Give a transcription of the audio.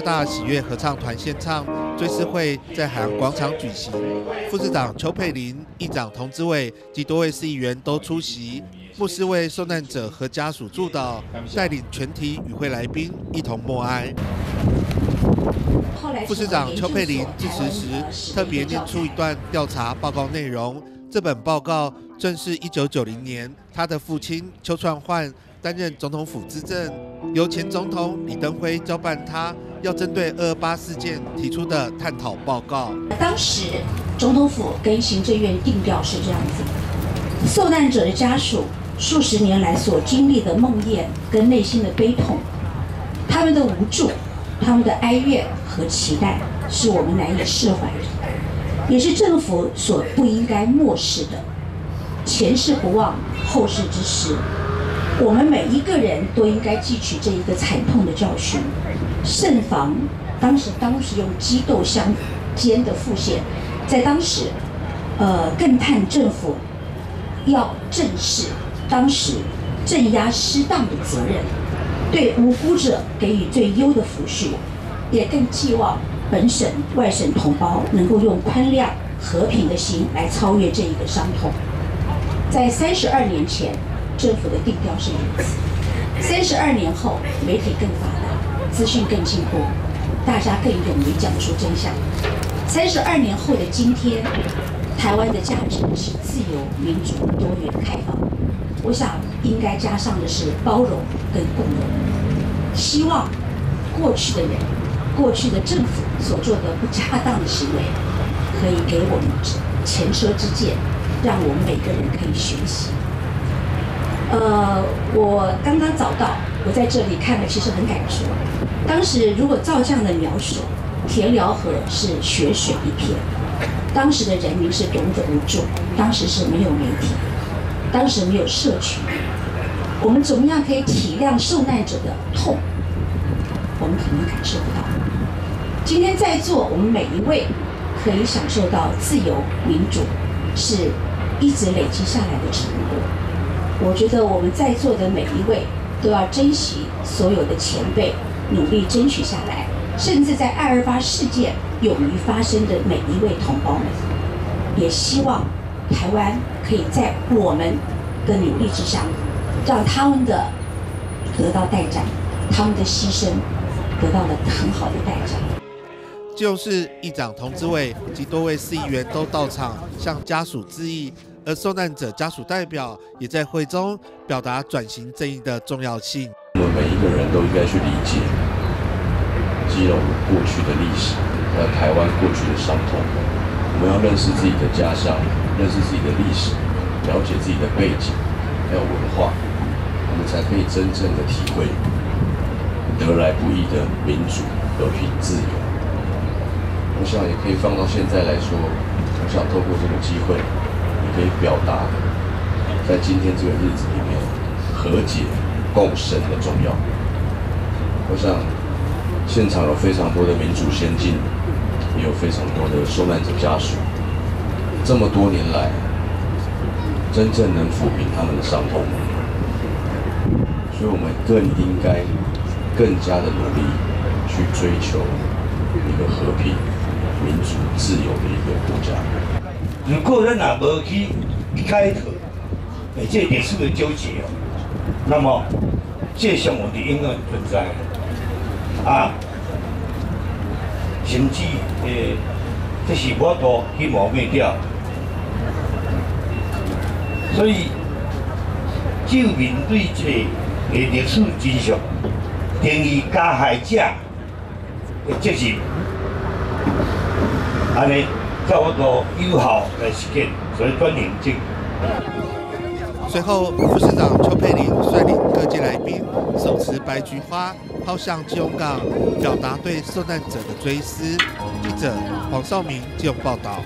大喜悦合唱团献唱，追思会在海洋广场举行。副市长邱佩玲、议长童之伟及多位市议员都出席。牧师为受难者和家属祝祷，带领全体与会来宾一同默哀。副市长邱佩玲致辞时，特别念出一段调查报告内容。这本报告正是一九九零年他的父亲邱传焕担任总统府资政，由前总统李登辉交办他要针对二二八事件提出的探讨报告。当时总统府跟行政院定调是这样子：受难者的家属数十年来所经历的梦魇跟内心的悲痛，他们的无助。他们的哀怨和期待是我们难以释怀的，也是政府所不应该漠视的。前事不忘，后事之师，我们每一个人都应该汲取这一个惨痛的教训，慎防当时当时用激斗相间的复现。在当时，呃，更叹政府要正视当时镇压失当的责任。对无辜者给予最优的抚恤，也更寄望本省外省同胞能够用宽谅、和平的心来超越这一个伤痛。在三十二年前，政府的定调是如此；三十二年后，媒体更发达，资讯更进步，大家更勇于讲出真相。三十二年后的今天，台湾的价值是自由、民主、多元、开放。我想应该加上的是包容跟共荣。希望过去的人、过去的政府所做的不恰当的行为，可以给我们前车之鉴，让我们每个人可以学习。呃，我刚刚找到，我在这里看了，其实很感触。当时如果照这样的描述，田寮河是血水一片，当时的人民是多么的无助，当时是没有媒体。当时没有社群，我们怎么样可以体谅受难者的痛？我们可能感受不到。今天在座，我们每一位可以享受到自由民主，是一直累积下来的成果。我觉得我们在座的每一位都要珍惜所有的前辈努力争取下来，甚至在二二八事件勇于发声的每一位同胞们，也希望。台湾可以在我们的努力之上，让他们的得到代价，他们的牺牲得到了很好的代价。就是议长童志伟及多位市议员都到场向家属致意，而受难者家属代表也在会中表达转型正义的重要性。我们每一个人都应该去理解基隆过去的历史和台湾过去的伤痛，我们要认识自己的家乡。认识自己的历史，了解自己的背景，还有文化，我们才可以真正的体会得来不易的民主、和平、自由。我想也可以放到现在来说，我想透过这个机会，可以表达的在今天这个日子里面和解共生的重要。我想现场有非常多的民主先进，也有非常多的受难者家属。这么多年来，真正能抚平他们的伤痛，所以我们更应该更加的努力去追求一个和平、民主、自由的一个国家。如果咱若无去开拓，诶，这历史的纠结哦，那么这项问题应该存在啊，甚至诶，这是我都去磨灭掉。所以，就面对这个历史真相，定义加害者的责任，安尼才有个有效来实现，所以转型正。随后，副市长邱佩玲率领各界来宾手持白菊花抛向基隆港，表达对受难者的追思。记者黄少明基隆报道。